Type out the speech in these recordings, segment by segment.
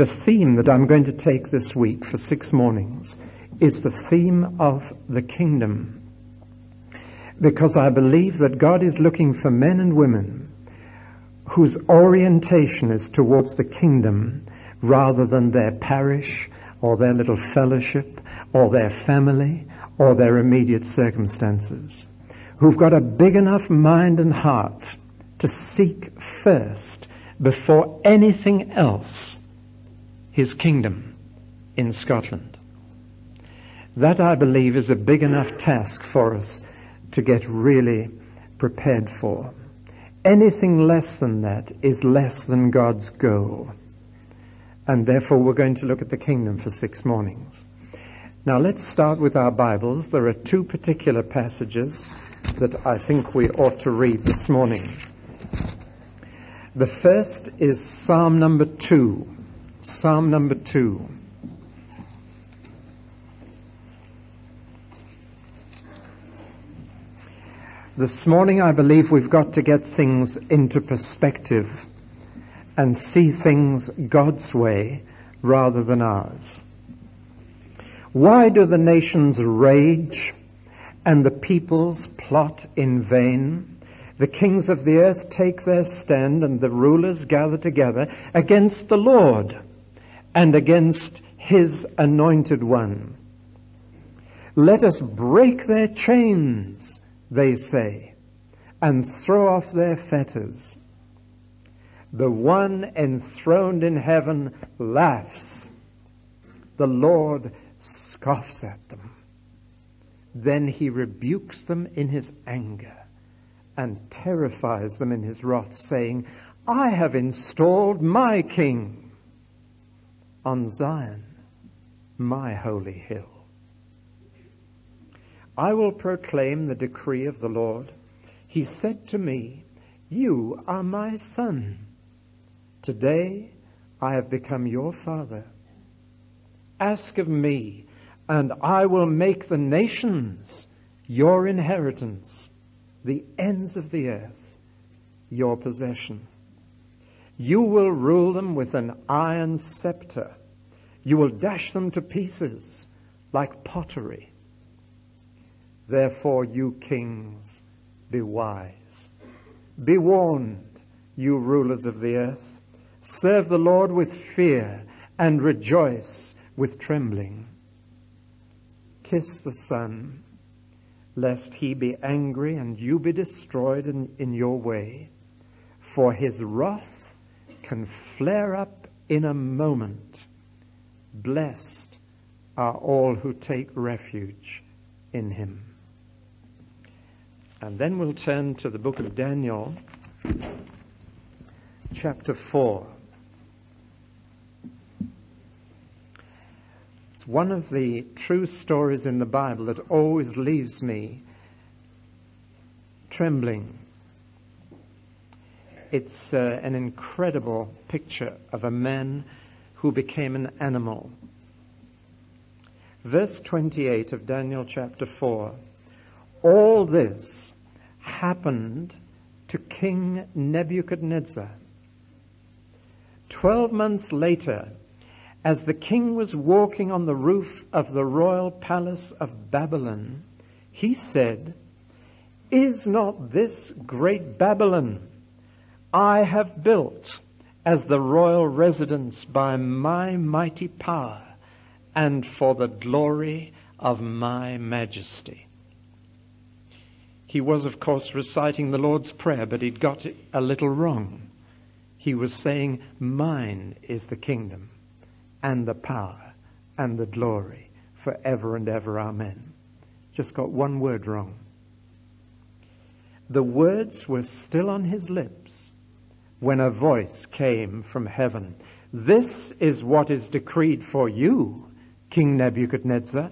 The theme that I'm going to take this week for six mornings is the theme of the kingdom. Because I believe that God is looking for men and women whose orientation is towards the kingdom rather than their parish or their little fellowship or their family or their immediate circumstances. Who've got a big enough mind and heart to seek first before anything else his kingdom in Scotland. That, I believe, is a big enough task for us to get really prepared for. Anything less than that is less than God's goal. And therefore, we're going to look at the kingdom for six mornings. Now, let's start with our Bibles. There are two particular passages that I think we ought to read this morning. The first is Psalm number two. Psalm number two. This morning, I believe we've got to get things into perspective and see things God's way rather than ours. Why do the nations rage and the peoples plot in vain? The kings of the earth take their stand and the rulers gather together against the Lord and against his anointed one. Let us break their chains, they say, and throw off their fetters. The one enthroned in heaven laughs. The Lord scoffs at them. Then he rebukes them in his anger and terrifies them in his wrath, saying, I have installed my king on Zion, my holy hill. I will proclaim the decree of the Lord. He said to me, You are my son. Today I have become your father. Ask of me, and I will make the nations your inheritance, the ends of the earth your possession. You will rule them with an iron scepter. You will dash them to pieces like pottery. Therefore, you kings, be wise. Be warned, you rulers of the earth. Serve the Lord with fear and rejoice with trembling. Kiss the Son, lest he be angry and you be destroyed in, in your way. For his wrath can flare up in a moment. Blessed are all who take refuge in him. And then we'll turn to the book of Daniel, chapter 4. It's one of the true stories in the Bible that always leaves me trembling it's uh, an incredible picture of a man who became an animal. Verse 28 of Daniel chapter 4 All this happened to King Nebuchadnezzar. Twelve months later, as the king was walking on the roof of the royal palace of Babylon, he said, Is not this great Babylon? I have built as the royal residence by my mighty power and for the glory of my majesty. He was, of course, reciting the Lord's Prayer, but he'd got it a little wrong. He was saying, Mine is the kingdom and the power and the glory forever and ever. Amen. Just got one word wrong. The words were still on his lips when a voice came from heaven. This is what is decreed for you, King Nebuchadnezzar.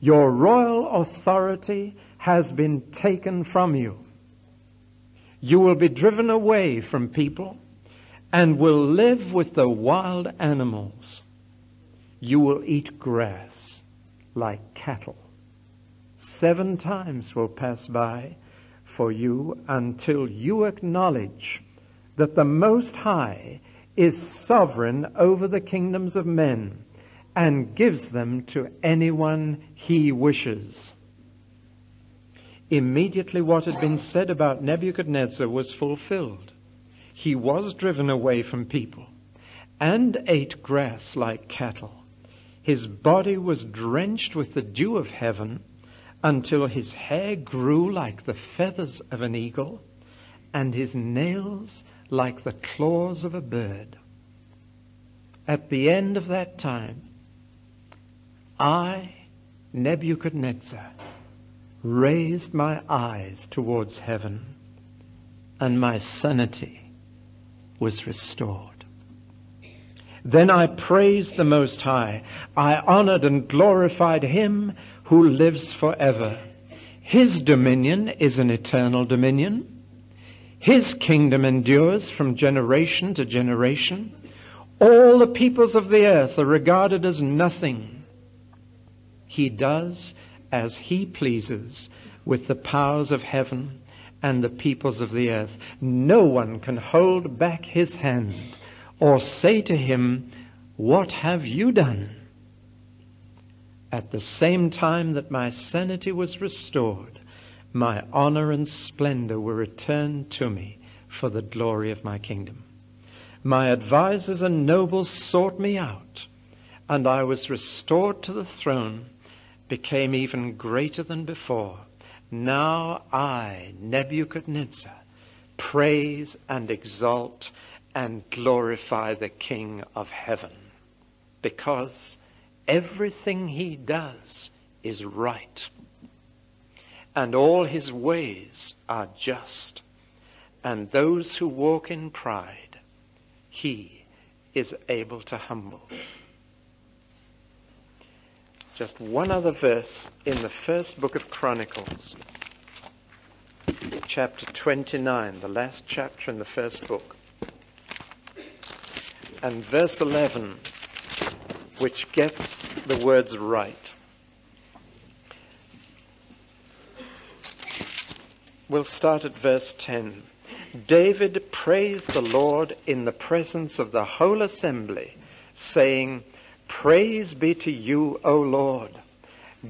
Your royal authority has been taken from you. You will be driven away from people and will live with the wild animals. You will eat grass like cattle. Seven times will pass by for you until you acknowledge that the Most High is sovereign over the kingdoms of men and gives them to anyone he wishes. Immediately what had been said about Nebuchadnezzar was fulfilled. He was driven away from people and ate grass like cattle. His body was drenched with the dew of heaven until his hair grew like the feathers of an eagle and his nails like the claws of a bird. At the end of that time, I, Nebuchadnezzar, raised my eyes towards heaven and my sanity was restored. Then I praised the Most High. I honored and glorified Him who lives forever. His dominion is an eternal dominion. His kingdom endures from generation to generation. All the peoples of the earth are regarded as nothing. He does as he pleases with the powers of heaven and the peoples of the earth. No one can hold back his hand or say to him, What have you done? At the same time that my sanity was restored, my honor and splendor were returned to me for the glory of my kingdom. My advisers and nobles sought me out, and I was restored to the throne, became even greater than before. Now I, Nebuchadnezzar, praise and exalt and glorify the King of heaven, because everything he does is right and all his ways are just. And those who walk in pride, he is able to humble. Just one other verse in the first book of Chronicles, chapter 29, the last chapter in the first book. And verse 11, which gets the words right. We'll start at verse 10. David praised the Lord in the presence of the whole assembly, saying, Praise be to you, O Lord,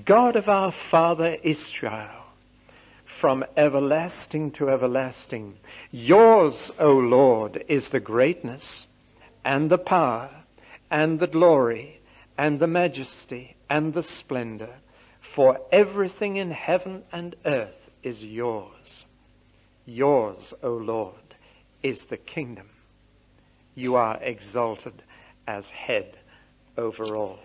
God of our father Israel, from everlasting to everlasting. Yours, O Lord, is the greatness and the power and the glory and the majesty and the splendor, for everything in heaven and earth is yours. Yours, O Lord, is the kingdom. You are exalted as head over all.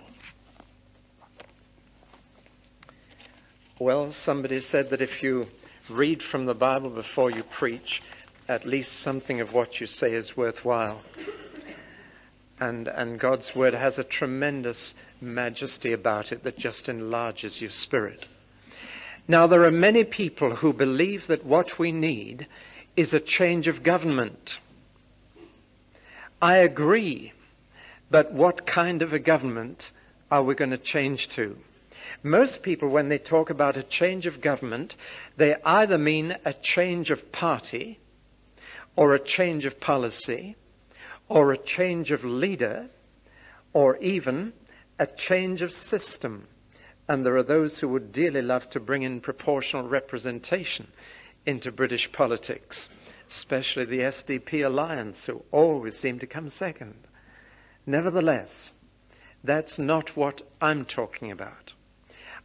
Well, somebody said that if you read from the Bible before you preach, at least something of what you say is worthwhile. And, and God's Word has a tremendous majesty about it that just enlarges your spirit. Now, there are many people who believe that what we need is a change of government. I agree, but what kind of a government are we going to change to? Most people, when they talk about a change of government, they either mean a change of party, or a change of policy, or a change of leader, or even a change of system. And there are those who would dearly love to bring in proportional representation into British politics, especially the SDP alliance, who always seem to come second. Nevertheless, that's not what I'm talking about.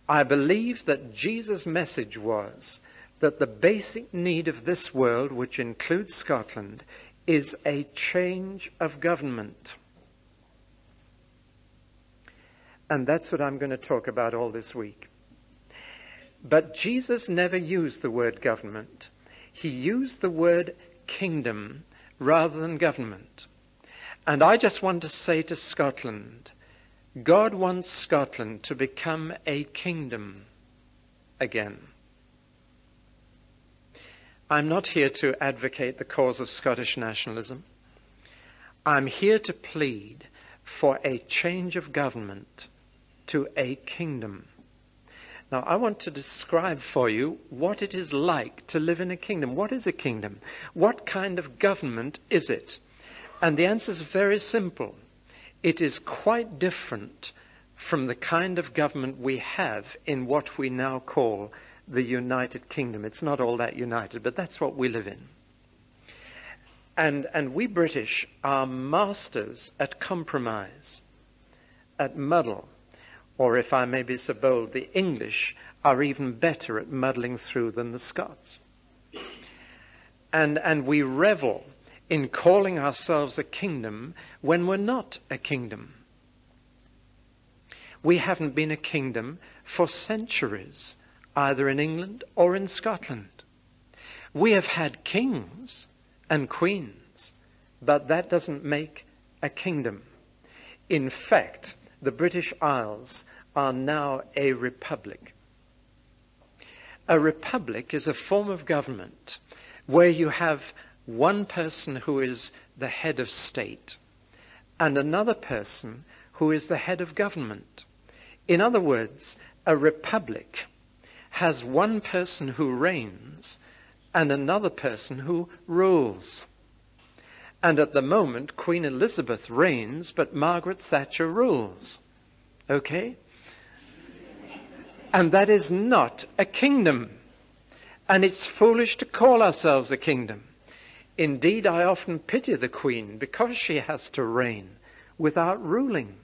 I believe that Jesus' message was that the basic need of this world, which includes Scotland, is a change of government. And that's what I'm going to talk about all this week. But Jesus never used the word government. He used the word kingdom rather than government. And I just want to say to Scotland, God wants Scotland to become a kingdom again. I'm not here to advocate the cause of Scottish nationalism. I'm here to plead for a change of government to a kingdom. Now, I want to describe for you what it is like to live in a kingdom. What is a kingdom? What kind of government is it? And the answer is very simple. It is quite different from the kind of government we have in what we now call the United Kingdom. It's not all that united, but that's what we live in. And, and we British are masters at compromise, at muddle, or if I may be so bold, the English are even better at muddling through than the Scots. And, and we revel in calling ourselves a kingdom when we're not a kingdom. We haven't been a kingdom for centuries, either in England or in Scotland. We have had kings and queens, but that doesn't make a kingdom. In fact, the British Isles are now a republic. A republic is a form of government where you have one person who is the head of state and another person who is the head of government. In other words, a republic has one person who reigns and another person who rules. And at the moment, Queen Elizabeth reigns, but Margaret Thatcher rules. Okay? And that is not a kingdom. And it's foolish to call ourselves a kingdom. Indeed, I often pity the Queen because she has to reign without ruling.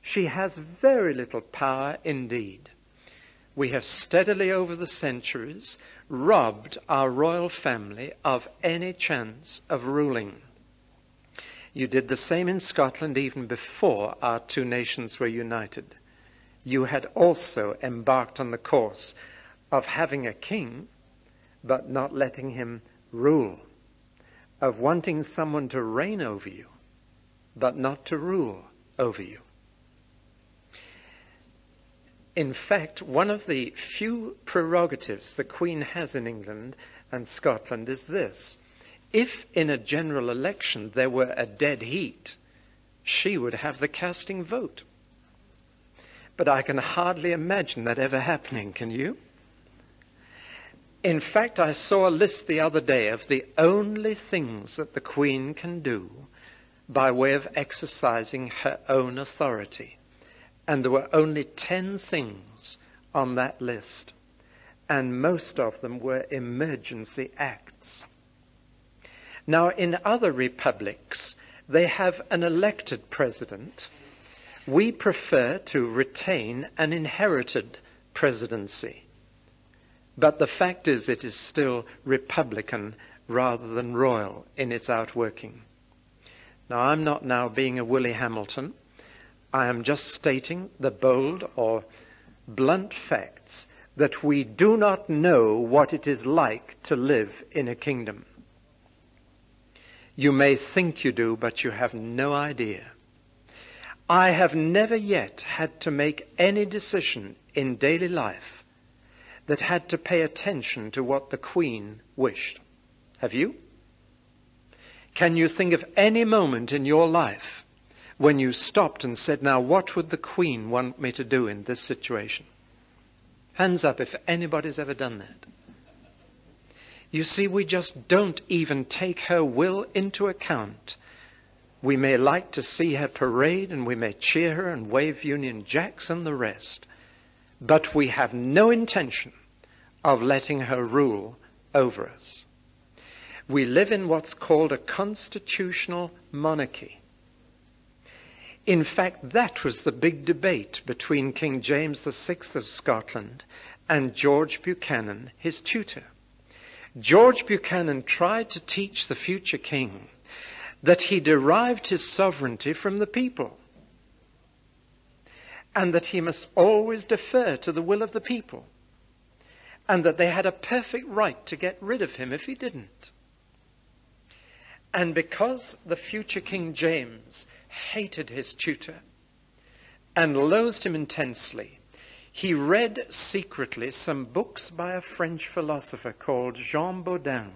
She has very little power indeed. We have steadily over the centuries robbed our royal family of any chance of ruling. You did the same in Scotland even before our two nations were united. You had also embarked on the course of having a king, but not letting him rule, of wanting someone to reign over you, but not to rule over you. In fact, one of the few prerogatives the Queen has in England and Scotland is this. If in a general election there were a dead heat, she would have the casting vote. But I can hardly imagine that ever happening, can you? In fact, I saw a list the other day of the only things that the Queen can do by way of exercising her own authority. And there were only 10 things on that list. And most of them were emergency acts. Now, in other republics, they have an elected president. We prefer to retain an inherited presidency. But the fact is, it is still republican rather than royal in its outworking. Now, I'm not now being a Willie Hamilton. I am just stating the bold or blunt facts that we do not know what it is like to live in a kingdom. You may think you do, but you have no idea. I have never yet had to make any decision in daily life that had to pay attention to what the Queen wished. Have you? Can you think of any moment in your life when you stopped and said, Now, what would the Queen want me to do in this situation? Hands up if anybody's ever done that. You see, we just don't even take her will into account. We may like to see her parade and we may cheer her and wave Union Jacks and the rest, but we have no intention of letting her rule over us. We live in what's called a constitutional monarchy. In fact, that was the big debate between King James VI of Scotland and George Buchanan, his tutor. George Buchanan tried to teach the future king that he derived his sovereignty from the people and that he must always defer to the will of the people and that they had a perfect right to get rid of him if he didn't. And because the future King James hated his tutor and loathed him intensely, he read secretly some books by a French philosopher called Jean Bodin.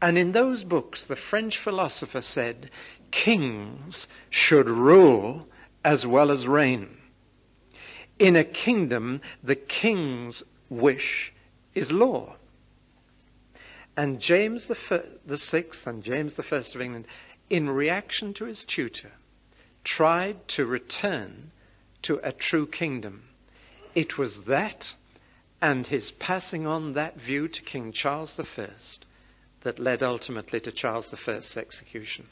And in those books, the French philosopher said, kings should rule as well as reign. In a kingdom, the king's wish is law. And James the, the Sixth and James the First of England in reaction to his tutor, tried to return to a true kingdom. It was that and his passing on that view to King Charles I that led ultimately to Charles I's execution.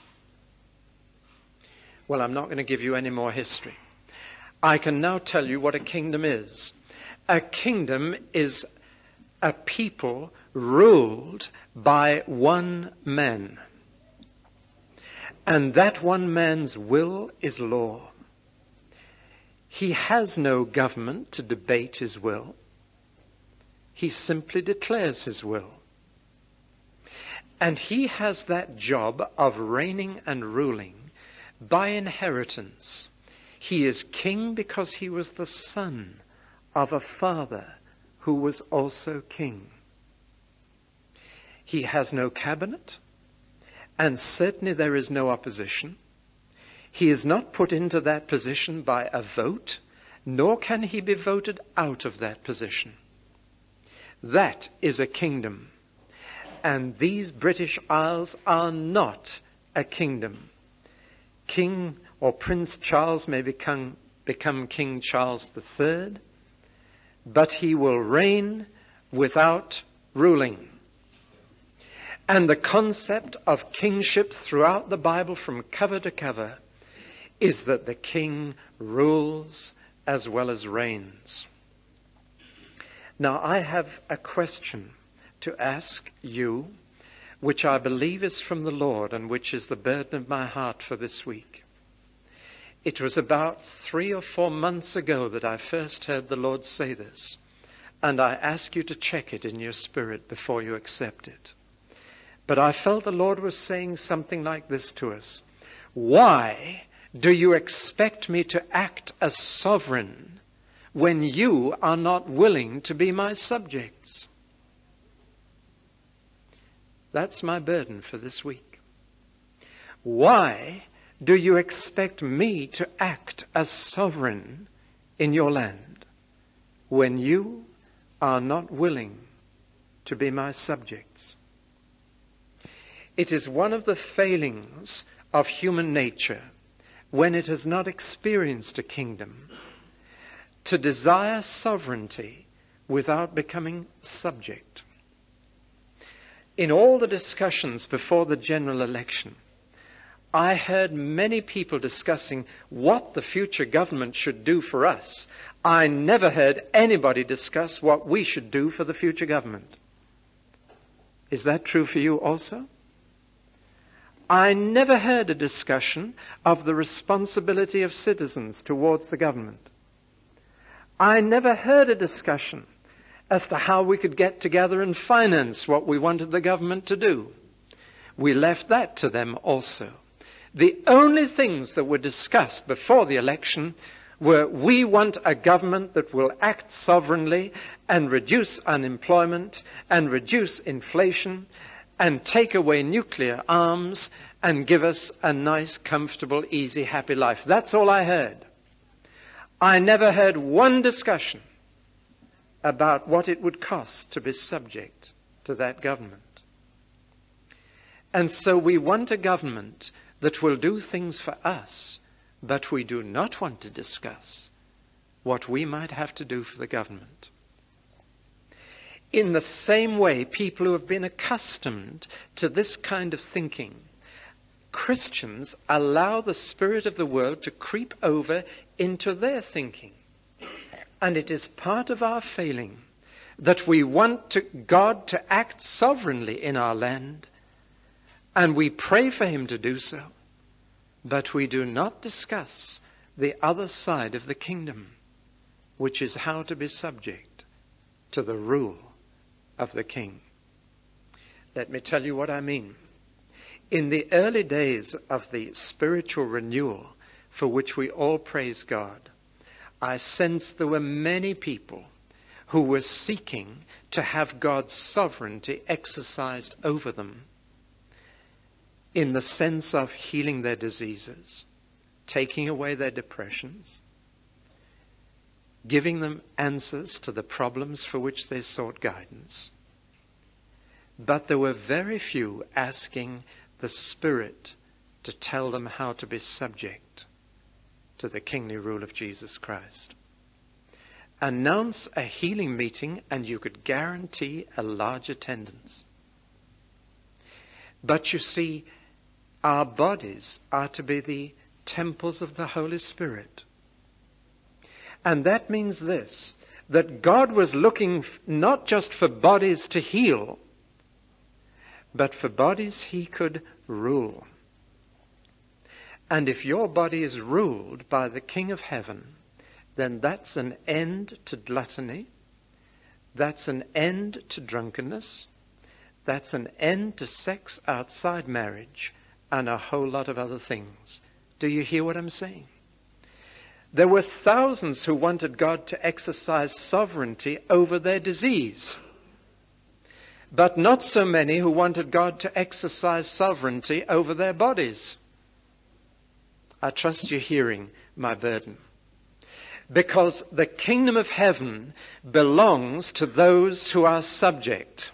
Well, I'm not going to give you any more history. I can now tell you what a kingdom is. A kingdom is a people ruled by one man. And that one man's will is law. He has no government to debate his will. He simply declares his will. And he has that job of reigning and ruling by inheritance. He is king because he was the son of a father who was also king. He has no cabinet, and certainly there is no opposition. He is not put into that position by a vote, nor can he be voted out of that position. That is a kingdom. And these British Isles are not a kingdom. King or Prince Charles may become, become King Charles III, but he will reign without ruling. And the concept of kingship throughout the Bible from cover to cover is that the king rules as well as reigns. Now, I have a question to ask you, which I believe is from the Lord and which is the burden of my heart for this week. It was about three or four months ago that I first heard the Lord say this, and I ask you to check it in your spirit before you accept it. But I felt the Lord was saying something like this to us. Why do you expect me to act as sovereign when you are not willing to be my subjects. That's my burden for this week. Why do you expect me to act as sovereign in your land when you are not willing to be my subjects? It is one of the failings of human nature when it has not experienced a kingdom to desire sovereignty without becoming subject. In all the discussions before the general election, I heard many people discussing what the future government should do for us. I never heard anybody discuss what we should do for the future government. Is that true for you also? I never heard a discussion of the responsibility of citizens towards the government. I never heard a discussion as to how we could get together and finance what we wanted the government to do. We left that to them also. The only things that were discussed before the election were we want a government that will act sovereignly and reduce unemployment and reduce inflation and take away nuclear arms and give us a nice, comfortable, easy, happy life. That's all I heard. I never heard one discussion about what it would cost to be subject to that government. And so we want a government that will do things for us, but we do not want to discuss what we might have to do for the government. In the same way, people who have been accustomed to this kind of thinking Christians allow the spirit of the world to creep over into their thinking. And it is part of our failing that we want to, God to act sovereignly in our land, and we pray for Him to do so, but we do not discuss the other side of the kingdom, which is how to be subject to the rule of the king. Let me tell you what I mean. In the early days of the spiritual renewal for which we all praise God, I sensed there were many people who were seeking to have God's sovereignty exercised over them in the sense of healing their diseases, taking away their depressions, giving them answers to the problems for which they sought guidance. But there were very few asking the Spirit to tell them how to be subject to the kingly rule of Jesus Christ. Announce a healing meeting and you could guarantee a large attendance. But you see, our bodies are to be the temples of the Holy Spirit. And that means this, that God was looking not just for bodies to heal, but for bodies he could rule. And if your body is ruled by the King of Heaven, then that's an end to gluttony. That's an end to drunkenness. That's an end to sex outside marriage and a whole lot of other things. Do you hear what I'm saying? There were thousands who wanted God to exercise sovereignty over their disease, but not so many who wanted God to exercise sovereignty over their bodies. I trust you're hearing my burden. Because the kingdom of heaven belongs to those who are subject.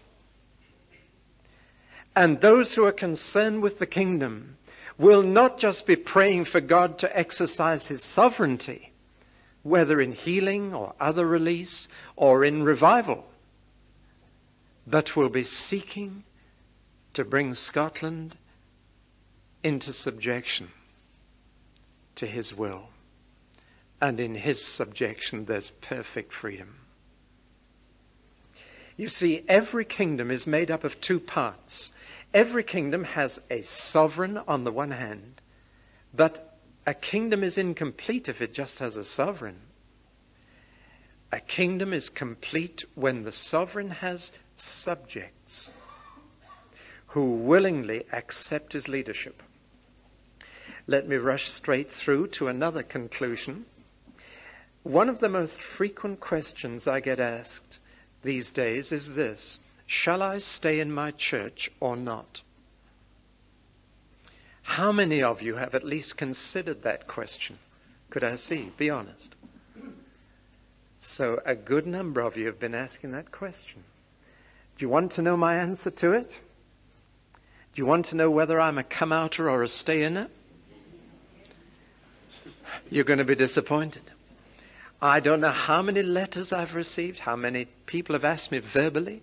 And those who are concerned with the kingdom will not just be praying for God to exercise his sovereignty, whether in healing or other release or in revival, but will be seeking to bring Scotland into subjection to his will. And in his subjection, there's perfect freedom. You see, every kingdom is made up of two parts. Every kingdom has a sovereign on the one hand, but a kingdom is incomplete if it just has a sovereign. A kingdom is complete when the sovereign has subjects who willingly accept his leadership. Let me rush straight through to another conclusion. One of the most frequent questions I get asked these days is this Shall I stay in my church or not? How many of you have at least considered that question? Could I see? Be honest. So, a good number of you have been asking that question. Do you want to know my answer to it? Do you want to know whether I'm a come outer or a stay in it? you're going to be disappointed. I don't know how many letters I've received, how many people have asked me verbally,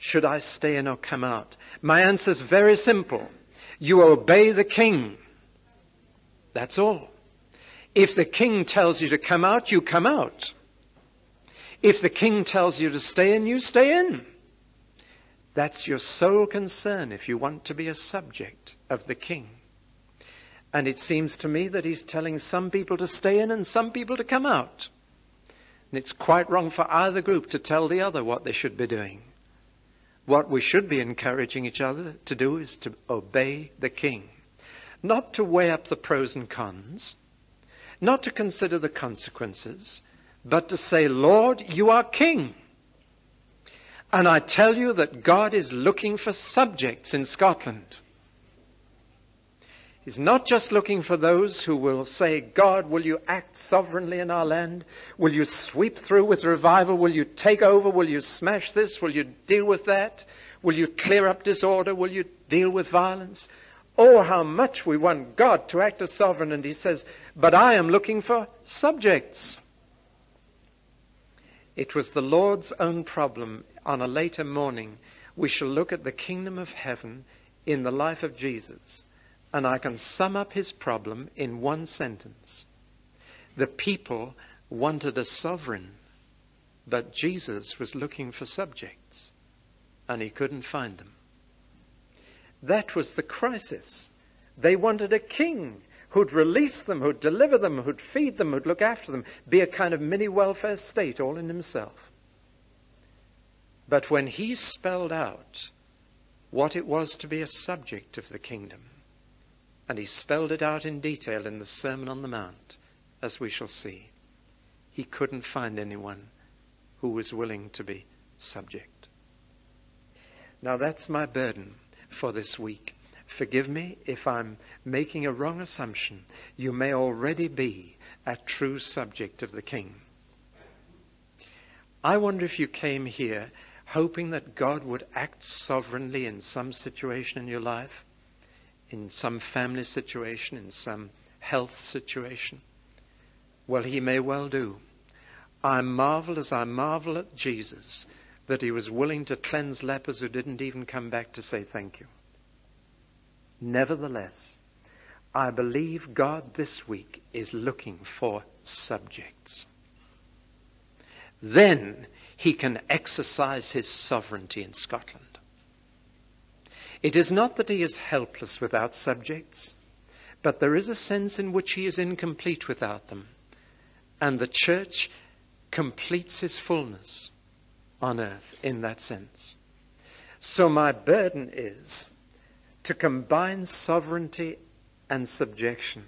should I stay in or come out? My answer is very simple. You obey the king. That's all. If the king tells you to come out, you come out. If the king tells you to stay in, you stay in. That's your sole concern if you want to be a subject of the king. And it seems to me that he's telling some people to stay in and some people to come out. And it's quite wrong for either group to tell the other what they should be doing. What we should be encouraging each other to do is to obey the king. Not to weigh up the pros and cons, not to consider the consequences, but to say, Lord, you are king. And I tell you that God is looking for subjects in Scotland. He's not just looking for those who will say, God, will you act sovereignly in our land? Will you sweep through with revival? Will you take over? Will you smash this? Will you deal with that? Will you clear up disorder? Will you deal with violence? Oh, how much we want God to act as sovereign. And he says, but I am looking for subjects. It was the Lord's own problem on a later morning. We shall look at the kingdom of heaven in the life of Jesus. And I can sum up his problem in one sentence. The people wanted a sovereign, but Jesus was looking for subjects, and he couldn't find them. That was the crisis. They wanted a king who'd release them, who'd deliver them, who'd feed them, who'd look after them, be a kind of mini welfare state all in himself. But when he spelled out what it was to be a subject of the kingdom, and he spelled it out in detail in the Sermon on the Mount, as we shall see. He couldn't find anyone who was willing to be subject. Now that's my burden for this week. Forgive me if I'm making a wrong assumption. You may already be a true subject of the King. I wonder if you came here hoping that God would act sovereignly in some situation in your life in some family situation, in some health situation? Well, he may well do. I marvel as I marvel at Jesus that he was willing to cleanse lepers who didn't even come back to say thank you. Nevertheless, I believe God this week is looking for subjects. Then he can exercise his sovereignty in Scotland. It is not that he is helpless without subjects, but there is a sense in which he is incomplete without them. And the church completes his fullness on earth in that sense. So my burden is to combine sovereignty and subjection.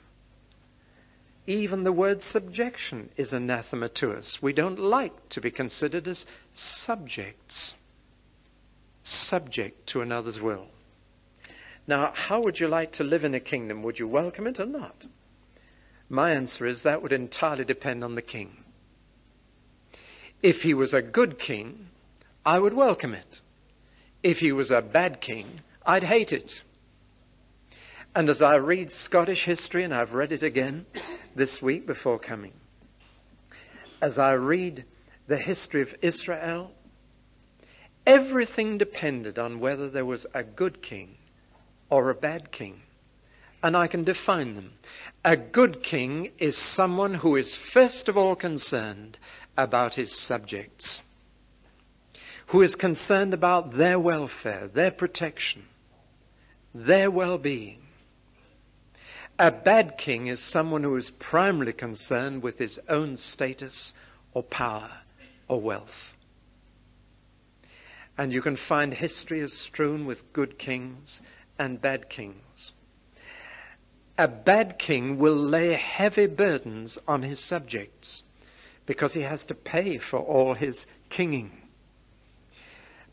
Even the word subjection is anathema to us. We don't like to be considered as subjects, subject to another's will. Now, how would you like to live in a kingdom? Would you welcome it or not? My answer is that would entirely depend on the king. If he was a good king, I would welcome it. If he was a bad king, I'd hate it. And as I read Scottish history, and I've read it again this week before coming, as I read the history of Israel, everything depended on whether there was a good king or a bad king. And I can define them. A good king is someone who is first of all concerned about his subjects, who is concerned about their welfare, their protection, their well-being. A bad king is someone who is primarily concerned with his own status or power or wealth. And you can find history is strewn with good kings and bad kings. A bad king will lay heavy burdens on his subjects because he has to pay for all his kinging.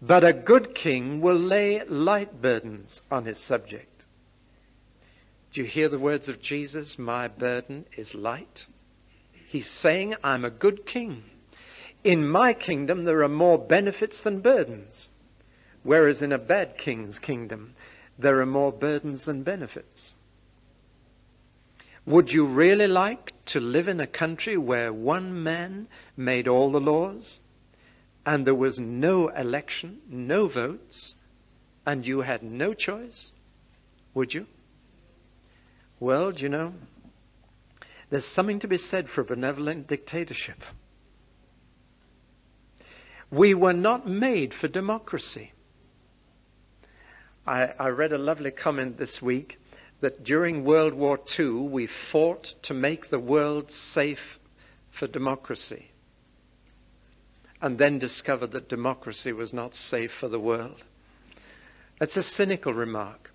But a good king will lay light burdens on his subject. Do you hear the words of Jesus? My burden is light. He's saying, I'm a good king. In my kingdom, there are more benefits than burdens. Whereas in a bad king's kingdom, there are more burdens than benefits. Would you really like to live in a country where one man made all the laws and there was no election, no votes, and you had no choice? Would you? Well, do you know, there's something to be said for a benevolent dictatorship. We were not made for democracy. I, I read a lovely comment this week that during World War II we fought to make the world safe for democracy and then discovered that democracy was not safe for the world. That's a cynical remark.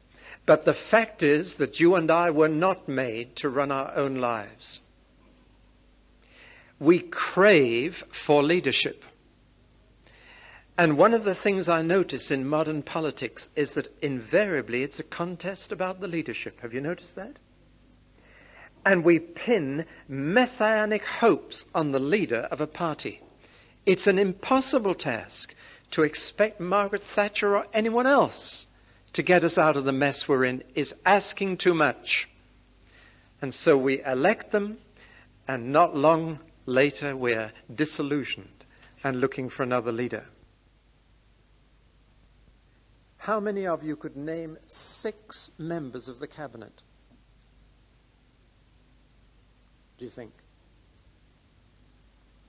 But the fact is that you and I were not made to run our own lives. We crave for leadership. And one of the things I notice in modern politics is that invariably it's a contest about the leadership. Have you noticed that? And we pin messianic hopes on the leader of a party. It's an impossible task to expect Margaret Thatcher or anyone else to get us out of the mess we're in is asking too much. And so we elect them, and not long later we're disillusioned and looking for another leader. How many of you could name six members of the cabinet? Do you think?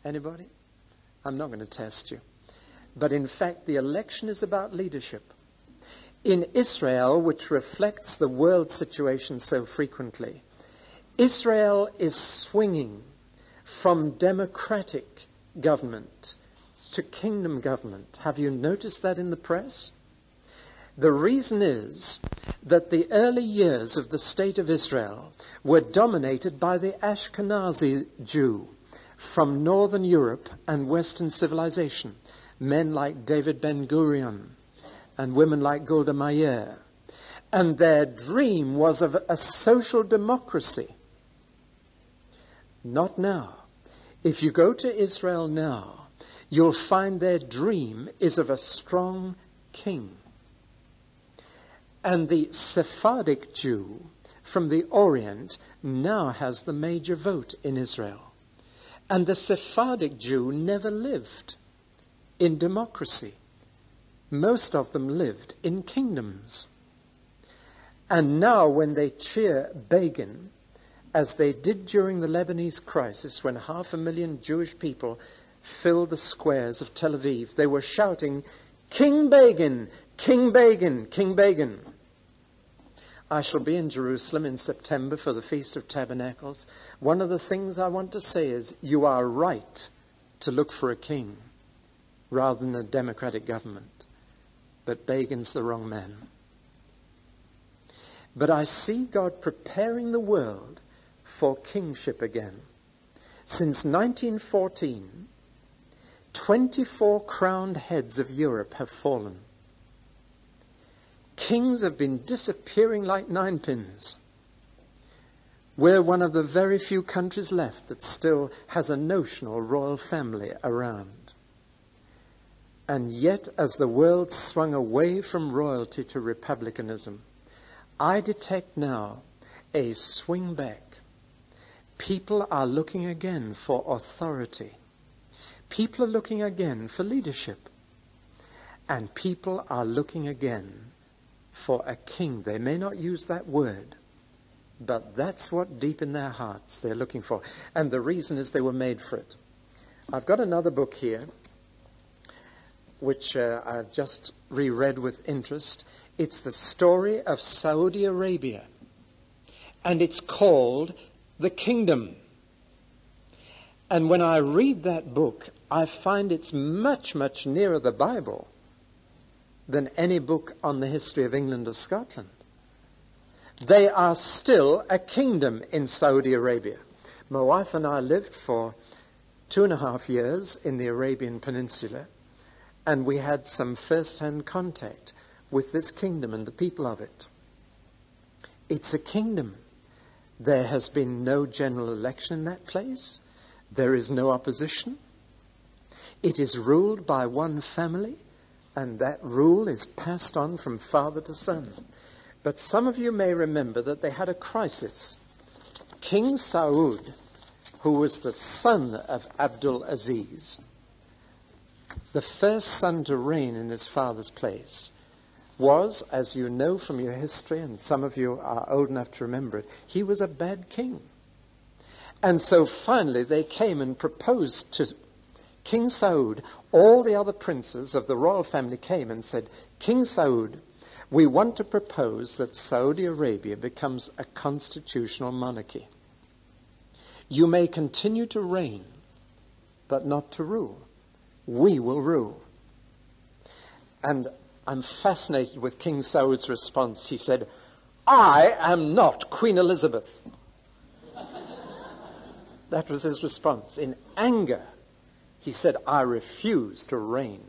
Anybody? I'm not going to test you. But in fact, the election is about leadership. In Israel, which reflects the world situation so frequently, Israel is swinging from democratic government to kingdom government. Have you noticed that in the press? The reason is that the early years of the state of Israel were dominated by the Ashkenazi Jew from northern Europe and Western civilization, men like David Ben Gurion and women like Golda Meir. And their dream was of a social democracy. Not now. If you go to Israel now, you'll find their dream is of a strong king And the Sephardic Jew from the Orient now has the major vote in Israel. And the Sephardic Jew never lived in democracy. Most of them lived in kingdoms. And now, when they cheer Begin, as they did during the Lebanese crisis, when half a million Jewish people filled the squares of Tel Aviv, they were shouting, King Begin, King Begin, King Begin. I shall be in Jerusalem in September for the Feast of Tabernacles. One of the things I want to say is you are right to look for a king rather than a democratic government. But Begin's the wrong man. But I see God preparing the world for kingship again. Since 1914, 24 crowned heads of Europe have fallen. Kings have been disappearing like ninepins. We're one of the very few countries left that still has a notional royal family around. And yet, as the world swung away from royalty to republicanism, I detect now a swing back. People are looking again for authority. People are looking again for leadership. And people are looking again for a king. They may not use that word, but that's what deep in their hearts they're looking for. And the reason is they were made for it. I've got another book here, which uh, I've just reread with interest. It's the story of Saudi Arabia, and it's called The Kingdom. And when I read that book, I find it's much, much nearer the Bible than any book on the history of England or Scotland. They are still a kingdom in Saudi Arabia. My wife and I lived for two and a half years in the Arabian Peninsula, and we had some first hand contact with this kingdom and the people of it. It's a kingdom. There has been no general election in that place. There is no opposition. It is ruled by one family, and that rule is passed on from father to son. But some of you may remember that they had a crisis. King Saud, who was the son of Abdul Aziz, the first son to reign in his father's place, was, as you know from your history, and some of you are old enough to remember it, he was a bad king. And so finally they came and proposed to King Saud. All the other princes of the royal family came and said, King Saud, we want to propose that Saudi Arabia becomes a constitutional monarchy. You may continue to reign, but not to rule. We will rule. And I'm fascinated with King Saud's response. He said, I am not Queen Elizabeth. that was his response. In anger, he said, I refuse to reign,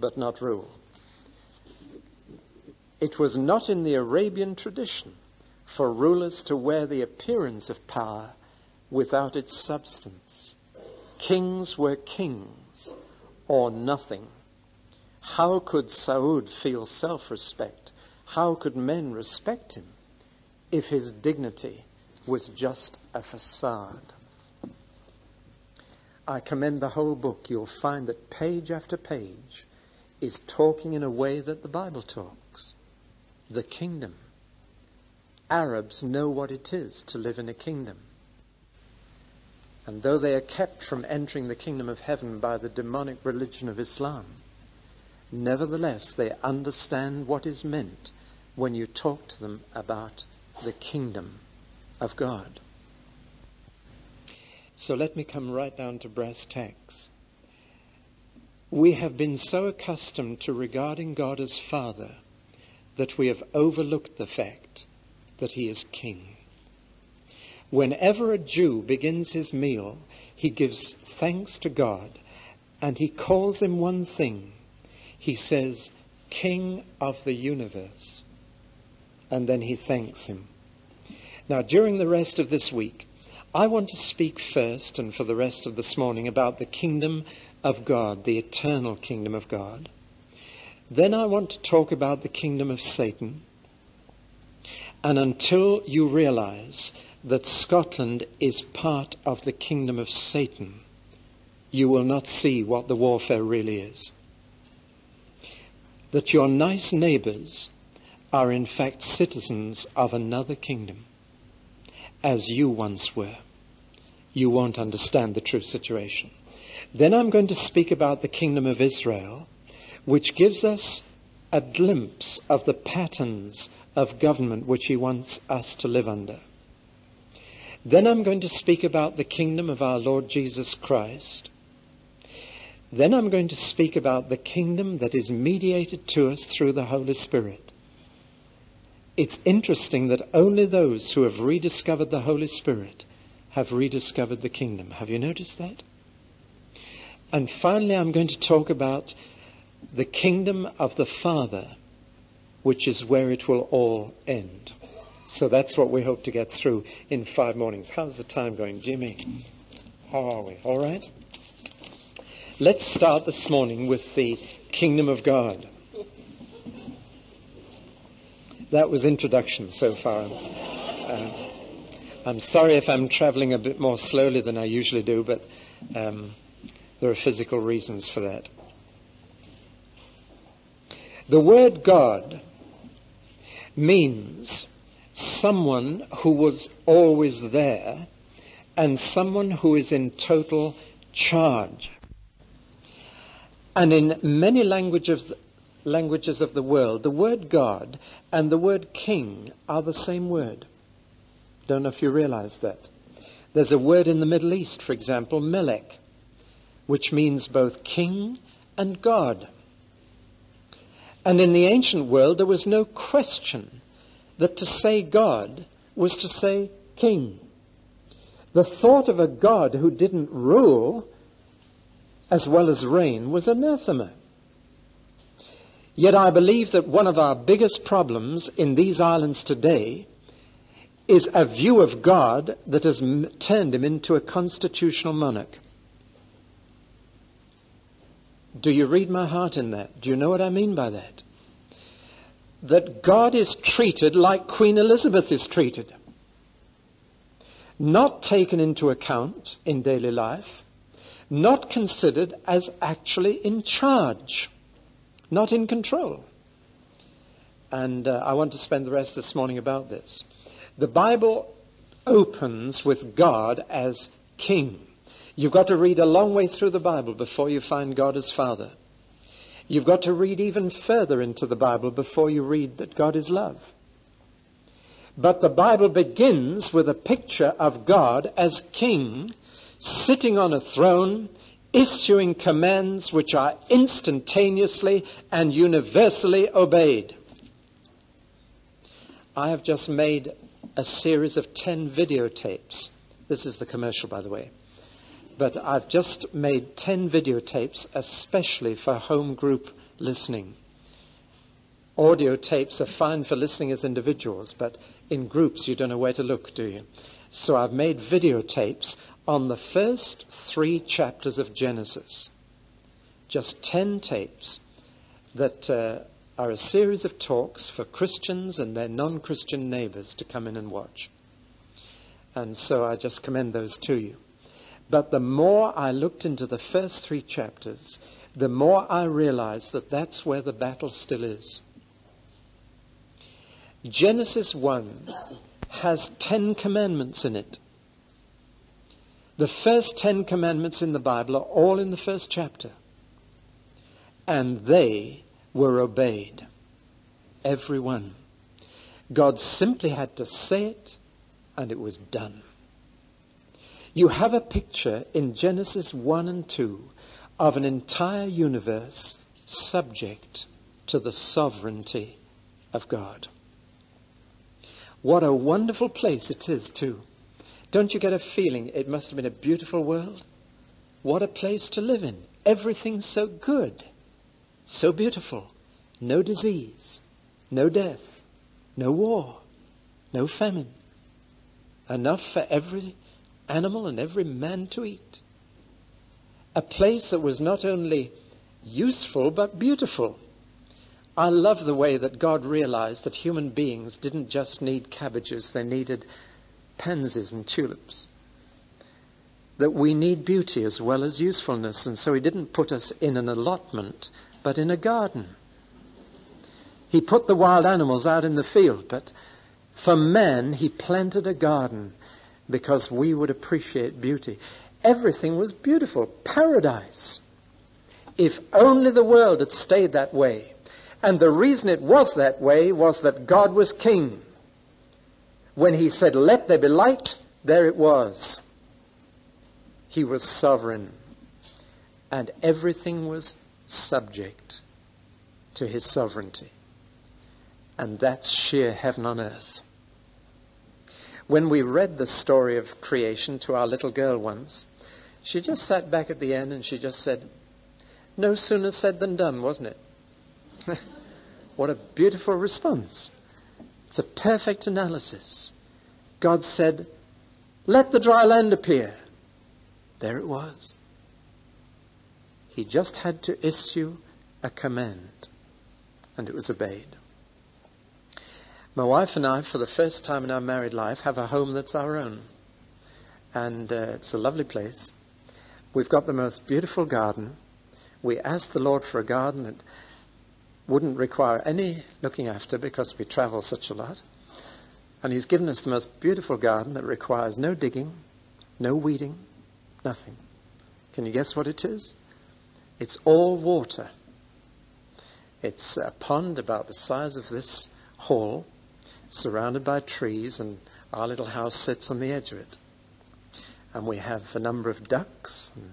but not rule. It was not in the Arabian tradition for rulers to wear the appearance of power without its substance. Kings were kings or nothing. How could Saud feel self respect? How could men respect him if his dignity was just a facade? I commend the whole book. You'll find that page after page is talking in a way that the Bible talks. The kingdom. Arabs know what it is to live in a kingdom. And though they are kept from entering the kingdom of heaven by the demonic religion of Islam, Nevertheless, they understand what is meant when you talk to them about the kingdom of God. So let me come right down to brass tacks. We have been so accustomed to regarding God as Father that we have overlooked the fact that He is King. Whenever a Jew begins his meal, he gives thanks to God and he calls him one thing he says, King of the universe. And then he thanks him. Now, during the rest of this week, I want to speak first and for the rest of this morning about the kingdom of God, the eternal kingdom of God. Then I want to talk about the kingdom of Satan. And until you realize that Scotland is part of the kingdom of Satan, you will not see what the warfare really is. That your nice neighbors are in fact citizens of another kingdom, as you once were. You won't understand the true situation. Then I'm going to speak about the kingdom of Israel, which gives us a glimpse of the patterns of government which he wants us to live under. Then I'm going to speak about the kingdom of our Lord Jesus Christ, then I'm going to speak about the kingdom that is mediated to us through the Holy Spirit. It's interesting that only those who have rediscovered the Holy Spirit have rediscovered the kingdom. Have you noticed that? And finally, I'm going to talk about the kingdom of the Father, which is where it will all end. So that's what we hope to get through in five mornings. How's the time going, Jimmy? How are we? All right? Let's start this morning with the kingdom of God. That was introduction so far. Uh, I'm sorry if I'm traveling a bit more slowly than I usually do, but um, there are physical reasons for that. The word God means someone who was always there and someone who is in total charge. And in many languages, languages of the world, the word God and the word king are the same word. Don't know if you realize that. There's a word in the Middle East, for example, Melech, which means both king and God. And in the ancient world, there was no question that to say God was to say king. The thought of a God who didn't rule as well as reign was anathema. Yet I believe that one of our biggest problems in these islands today is a view of God that has turned him into a constitutional monarch. Do you read my heart in that? Do you know what I mean by that? That God is treated like Queen Elizabeth is treated. Not taken into account in daily life, not considered as actually in charge, not in control. And uh, I want to spend the rest this morning about this. The Bible opens with God as King. You've got to read a long way through the Bible before you find God as Father. You've got to read even further into the Bible before you read that God is love. But the Bible begins with a picture of God as King sitting on a throne, issuing commands which are instantaneously and universally obeyed. I have just made a series of 10 videotapes. This is the commercial, by the way. But I've just made 10 videotapes especially for home group listening. Audio tapes are fine for listening as individuals, but in groups you don't know where to look, do you? So I've made videotapes on the first three chapters of Genesis. Just ten tapes that uh, are a series of talks for Christians and their non Christian neighbors to come in and watch. And so I just commend those to you. But the more I looked into the first three chapters, the more I realized that that's where the battle still is. Genesis 1 has ten commandments in it. The first Ten Commandments in the Bible are all in the first chapter. And they were obeyed. Every one. God simply had to say it, and it was done. You have a picture in Genesis 1 and 2 of an entire universe subject to the sovereignty of God. What a wonderful place it is, too. Don't you get a feeling it must have been a beautiful world? What a place to live in. Everything so good, so beautiful. No disease, no death, no war, no famine. Enough for every animal and every man to eat. A place that was not only useful but beautiful. I love the way that God realized that human beings didn't just need cabbages, they needed pansies and tulips. That we need beauty as well as usefulness, and so He didn't put us in an allotment, but in a garden. He put the wild animals out in the field, but for man, He planted a garden because we would appreciate beauty. Everything was beautiful, paradise. If only the world had stayed that way. And the reason it was that way was that God was king. When he said, Let there be light, there it was. He was sovereign. And everything was subject to his sovereignty. And that's sheer heaven on earth. When we read the story of creation to our little girl once, she just sat back at the end and she just said, No sooner said than done, wasn't it? what a beautiful response. It's a perfect analysis. God said, Let the dry land appear. There it was. He just had to issue a command, and it was obeyed. My wife and I, for the first time in our married life, have a home that's our own. And uh, it's a lovely place. We've got the most beautiful garden. We asked the Lord for a garden that wouldn't require any looking after because we travel such a lot. And He's given us the most beautiful garden that requires no digging, no weeding, nothing. Can you guess what it is? It's all water. It's a pond about the size of this hall surrounded by trees, and our little house sits on the edge of it. And we have a number of ducks and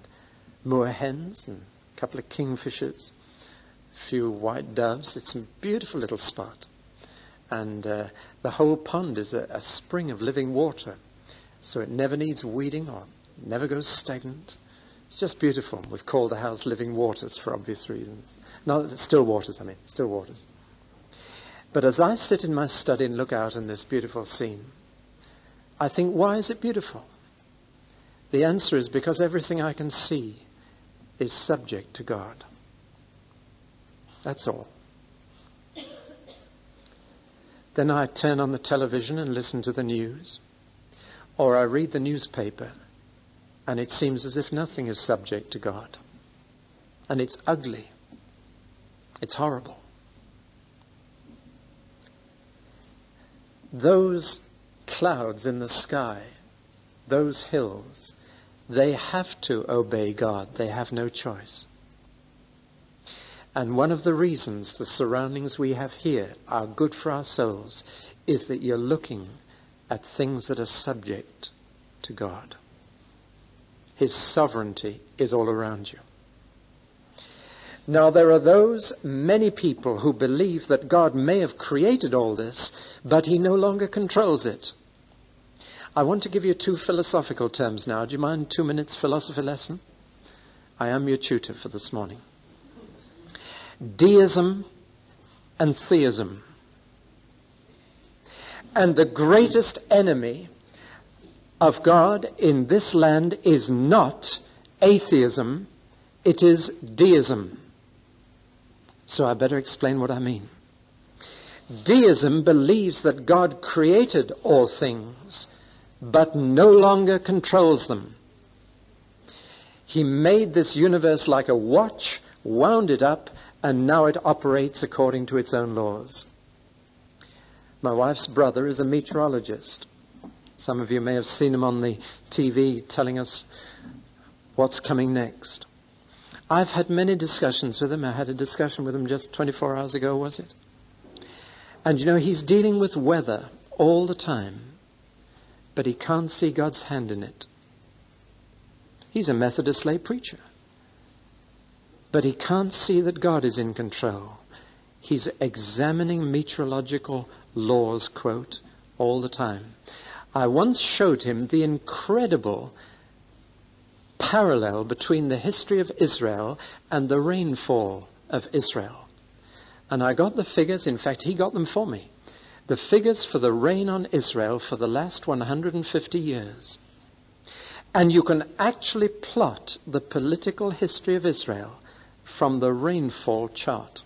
moorhens and a couple of kingfishers, a few white doves. It's a beautiful little spot. And uh, the whole pond is a, a spring of living water, so it never needs weeding or never goes stagnant. It's just beautiful. We've called the house Living Waters for obvious reasons. No, still waters, I mean, still waters. But as I sit in my study and look out on this beautiful scene, I think, why is it beautiful? The answer is because everything I can see is subject to God. That's all. Then I turn on the television and listen to the news, or I read the newspaper, and it seems as if nothing is subject to God. And it's ugly. It's horrible. those clouds in the sky, those hills, they have to obey God. They have no choice. And one of the reasons the surroundings we have here are good for our souls is that you're looking at things that are subject to God. His sovereignty is all around you. Now, there are those, many people, who believe that God may have created all this, but He no longer controls it. I want to give you two philosophical terms now. Do you mind two minutes philosophy lesson? I am your tutor for this morning. Deism and theism. And the greatest enemy of God in this land is not atheism, it is deism. So I better explain what I mean. Deism believes that God created all things, but no longer controls them. He made this universe like a watch, wound it up, and now it operates according to its own laws. My wife's brother is a meteorologist. Some of you may have seen him on the TV telling us what's coming next. I've had many discussions with him. I had a discussion with him just 24 hours ago, was it? And you know, he's dealing with weather all the time, but he can't see God's hand in it. He's a Methodist lay preacher, but he can't see that God is in control. He's examining meteorological laws, quote, all the time. I once showed him the incredible parallel between the history of Israel and the rainfall of Israel. And I got the figures, in fact, he got them for me. The figures for the rain on Israel for the last 150 years. And you can actually plot the political history of Israel from the rainfall chart.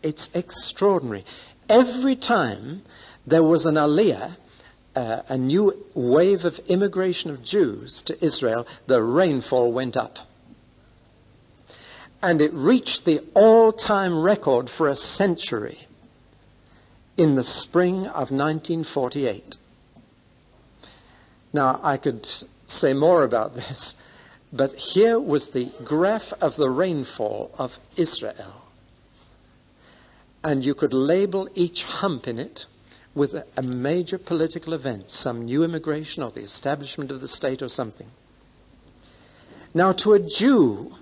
It's extraordinary. Every time there was an aliyah, uh, a new wave of immigration of Jews to Israel, the rainfall went up. And it reached the all-time record for a century in the spring of 1948. Now, I could say more about this, but here was the graph of the rainfall of Israel. And you could label each hump in it with a major political event, some new immigration or the establishment of the state or something. Now, to a Jew,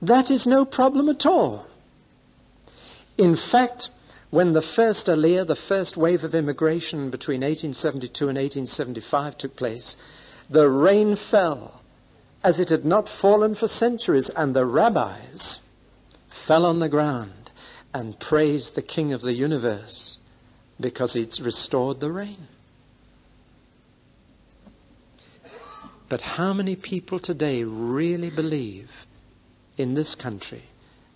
that is no problem at all. In fact, when the first Aliyah, the first wave of immigration between 1872 and 1875 took place, the rain fell as it had not fallen for centuries, and the rabbis fell on the ground and praised the King of the universe because he'd restored the rain. But how many people today really believe in this country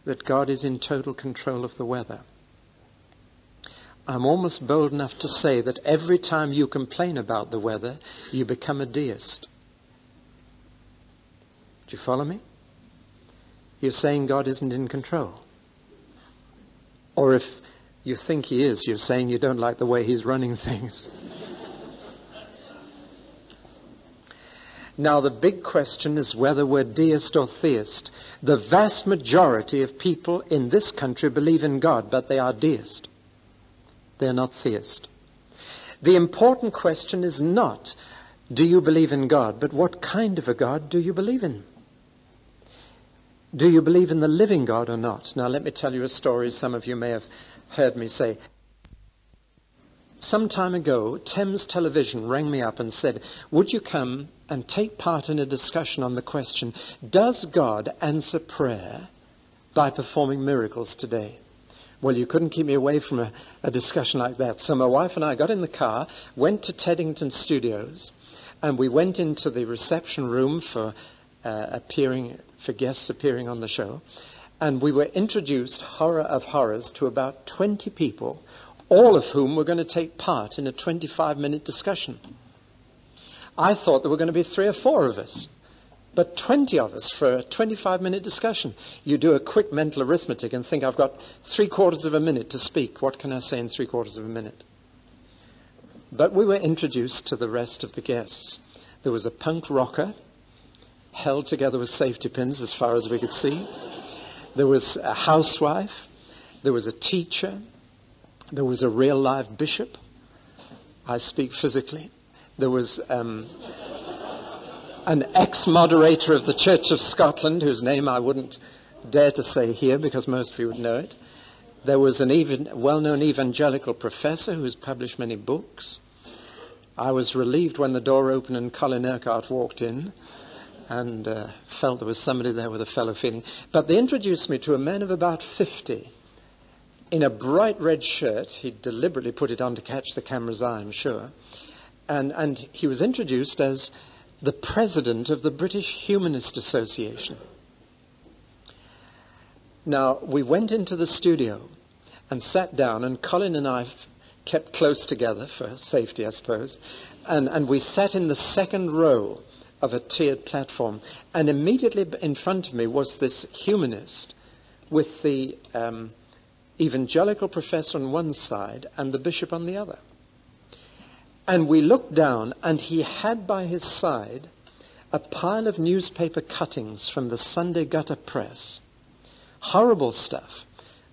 that God is in total control of the weather? I'm almost bold enough to say that every time you complain about the weather, you become a deist. Do you follow me? You're saying God isn't in control. Or if you think He is, you're saying you don't like the way He's running things. Now, the big question is whether we're deist or theist. The vast majority of people in this country believe in God, but they are deist. They're not theist. The important question is not, do you believe in God, but what kind of a God do you believe in? Do you believe in the living God or not? Now, let me tell you a story some of you may have heard me say. Some time ago, Thames Television rang me up and said, Would you come and take part in a discussion on the question, Does God answer prayer by performing miracles today? Well, you couldn't keep me away from a, a discussion like that. So my wife and I got in the car, went to Teddington Studios, and we went into the reception room for uh, appearing for guests appearing on the show, and we were introduced, horror of horrors, to about 20 people, all of whom were going to take part in a 25-minute discussion. I thought there were going to be three or four of us but 20 of us for a 25 minute discussion. You do a quick mental arithmetic and think, I've got three quarters of a minute to speak. What can I say in three quarters of a minute? But we were introduced to the rest of the guests. There was a punk rocker held together with safety pins as far as we could see. There was a housewife. There was a teacher. There was a real live bishop. I speak physically. There was um, an ex-moderator of the Church of Scotland, whose name I wouldn't dare to say here because most of you would know it. There was an even, well-known evangelical professor who's published many books. I was relieved when the door opened and Colin Urquhart walked in and uh, felt there was somebody there with a fellow feeling. But they introduced me to a man of about 50 in a bright red shirt. He deliberately put it on to catch the camera's eye, I'm sure. And, and he was introduced as the president of the British Humanist Association. Now, we went into the studio and sat down, and Colin and I kept close together for safety, I suppose, and, and we sat in the second row of a tiered platform, and immediately in front of me was this humanist with the um, evangelical professor on one side and the bishop on the other. And we looked down, and he had by his side a pile of newspaper cuttings from the Sunday Gutter Press. Horrible stuff.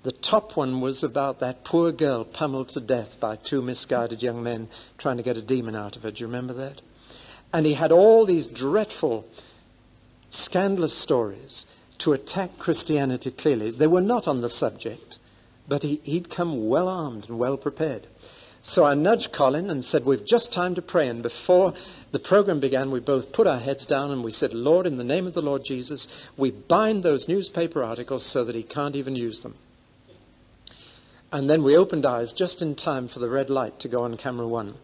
The top one was about that poor girl pummeled to death by two misguided young men trying to get a demon out of her. Do you remember that? And he had all these dreadful, scandalous stories to attack Christianity clearly. They were not on the subject, but he, he'd come well armed and well prepared. So I nudged Colin and said, We've just time to pray. And before the program began, we both put our heads down and we said, Lord, in the name of the Lord Jesus, we bind those newspaper articles so that he can't even use them. And then we opened eyes just in time for the red light to go on camera one.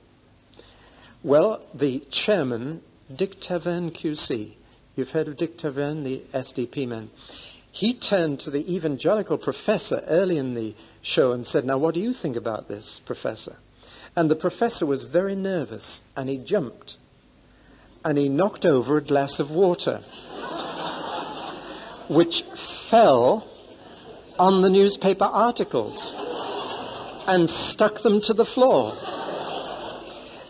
Well, the chairman, Dick Taverne QC, you've heard of Dick Taverne, the SDP man, he turned to the evangelical professor early in the show and said, Now, what do you think about this, professor? And the professor was very nervous and he jumped and he knocked over a glass of water, which fell on the newspaper articles and stuck them to the floor.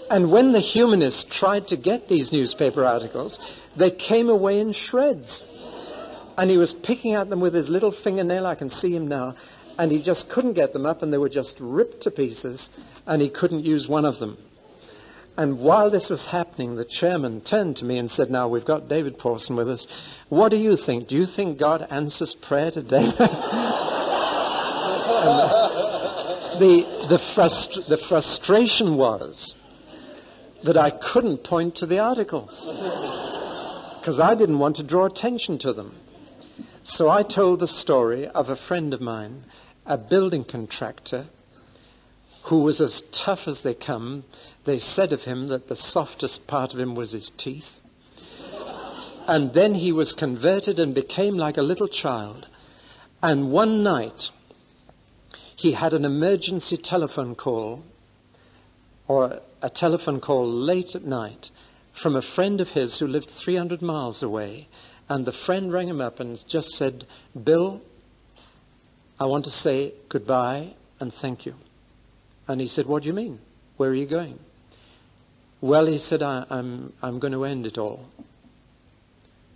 And when the humanists tried to get these newspaper articles, they came away in shreds. And he was picking at them with his little fingernail, I can see him now, and he just couldn't get them up, and they were just ripped to pieces, and he couldn't use one of them. And while this was happening, the chairman turned to me and said, Now we've got David Pawson with us. What do you think? Do you think God answers prayer today? the, the, frust- the frustration was that I couldn't point to the articles because I didn't want to draw attention to them. So I told the story of a friend of mine, a building contractor, who was as tough as they come. They said of him that the softest part of him was his teeth. And then he was converted and became like a little child. And one night, he had an emergency telephone call, or a telephone call late at night, from a friend of his who lived 300 miles away and the friend rang him up and just said, Bill, I want to say goodbye and thank you. And he said, What do you mean? Where are you going? Well, he said, I, am I'm, I'm going to end it all.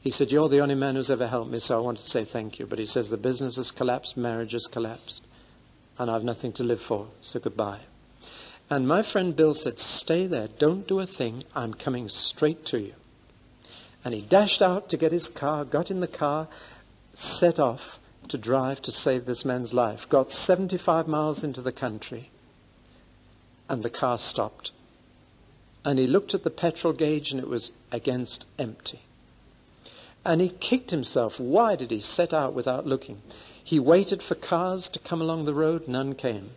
He said, You're the only man who's ever helped me, so I want to say thank you. But he says, The business has collapsed, marriage has collapsed, and I've nothing to live for, so goodbye. And my friend Bill said, Stay there, don't do a thing, I'm coming straight to you. And he dashed out to get his car, got in the car, set off to drive to save this man's life. Got 75 miles into the country, and the car stopped. And he looked at the petrol gauge, and it was against empty. And he kicked himself. Why did he set out without looking? He waited for cars to come along the road, none came.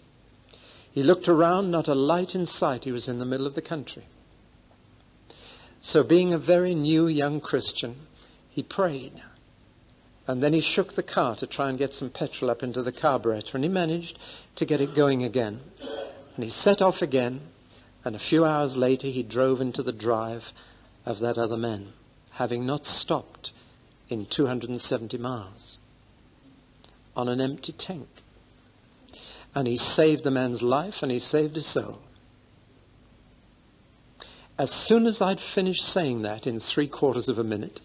He looked around, not a light in sight. He was in the middle of the country. So, being a very new young Christian, he prayed. And then he shook the car to try and get some petrol up into the carburetor, and he managed to get it going again. And he set off again, and a few hours later he drove into the drive of that other man, having not stopped in 270 miles on an empty tank. And he saved the man's life and he saved his soul. As soon as I'd finished saying that in three quarters of a minute,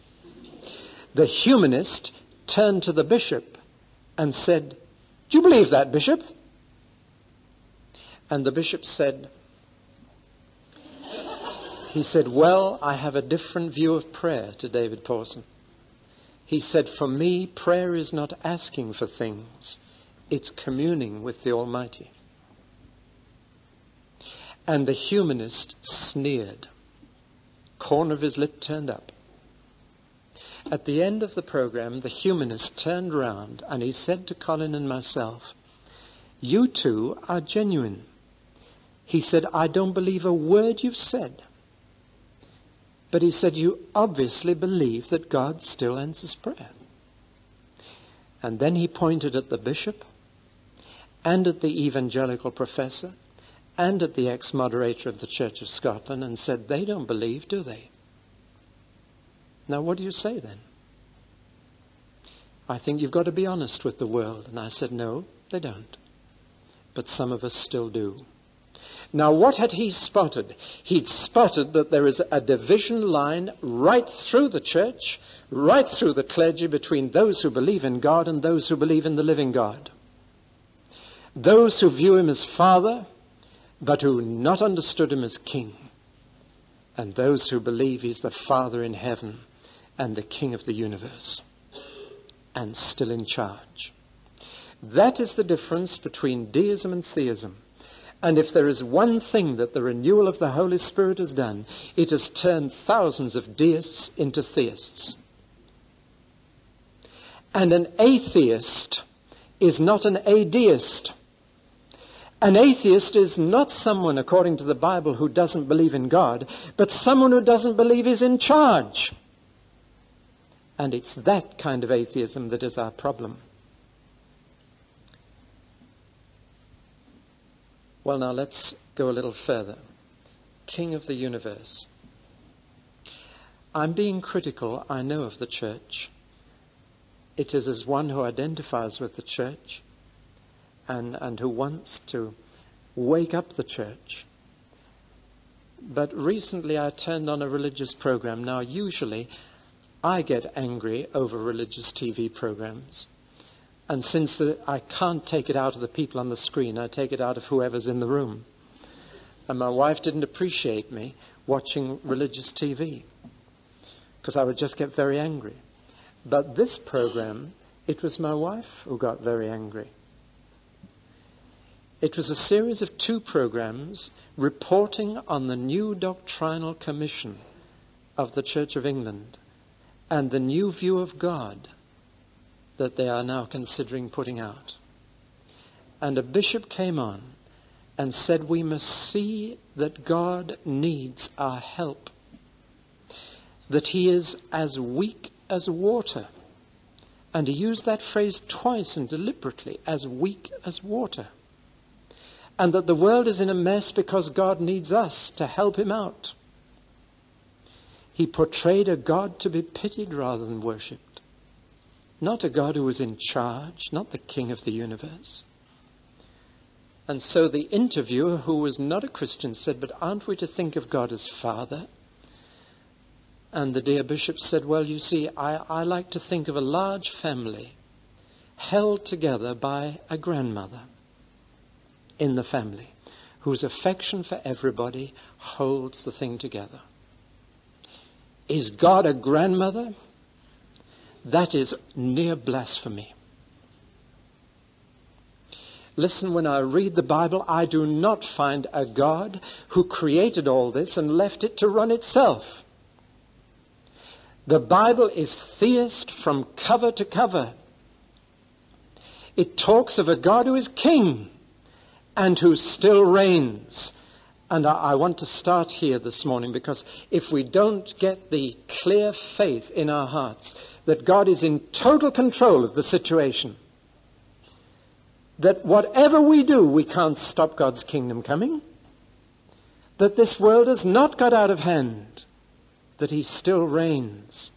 the humanist turned to the bishop and said, Do you believe that, bishop? And the bishop said, he said, Well, I have a different view of prayer to David Pawson. He said, For me, prayer is not asking for things, it's communing with the Almighty. And the humanist sneered. Corner of his lip turned up. At the end of the program, the humanist turned round and he said to Colin and myself, You two are genuine. He said, I don't believe a word you've said. But he said, You obviously believe that God still answers prayer. And then he pointed at the bishop and at the evangelical professor and at the ex-moderator of the Church of Scotland and said, they don't believe, do they? Now what do you say then? I think you've got to be honest with the world. And I said, no, they don't. But some of us still do. Now what had he spotted? He'd spotted that there is a division line right through the church, right through the clergy between those who believe in God and those who believe in the living God. Those who view him as Father but who not understood him as king, and those who believe he's the Father in heaven and the King of the universe, and still in charge. That is the difference between deism and theism. And if there is one thing that the renewal of the Holy Spirit has done, it has turned thousands of deists into theists. And an atheist is not an adeist. An atheist is not someone, according to the Bible, who doesn't believe in God, but someone who doesn't believe is in charge. And it's that kind of atheism that is our problem. Well, now let's go a little further. King of the universe. I'm being critical, I know, of the church. It is as one who identifies with the church and, and who wants to wake up the church. But recently I turned on a religious program. Now, usually I get angry over religious TV programs. And since the, I can't take it out of the people on the screen, I take it out of whoever's in the room. And my wife didn't appreciate me watching religious TV because I would just get very angry. But this program, it was my wife who got very angry. It was a series of two programs reporting on the new doctrinal commission of the Church of England and the new view of God that they are now considering putting out. And a bishop came on and said, We must see that God needs our help, that he is as weak as water. And he used that phrase twice and deliberately, as weak as water and that the world is in a mess because God needs us to help him out. He portrayed a God to be pitied rather than worshipped. Not a God who was in charge, not the king of the universe. And so the interviewer, who was not a Christian, said, But aren't we to think of God as Father? And the dear bishop said, Well, you see, I, I like to think of a large family held together by a grandmother in the family whose affection for everybody holds the thing together. Is God a grandmother? That is near blasphemy. Listen, when I read the Bible, I do not find a God who created all this and left it to run itself. The Bible is theist from cover to cover. It talks of a God who is king and who still reigns. And I, want to start here this morning because if we don't get the clear faith in our hearts that God is in total control of the situation, that whatever we do, we can't stop God's kingdom coming, that this world has not got out of hand, that He still reigns,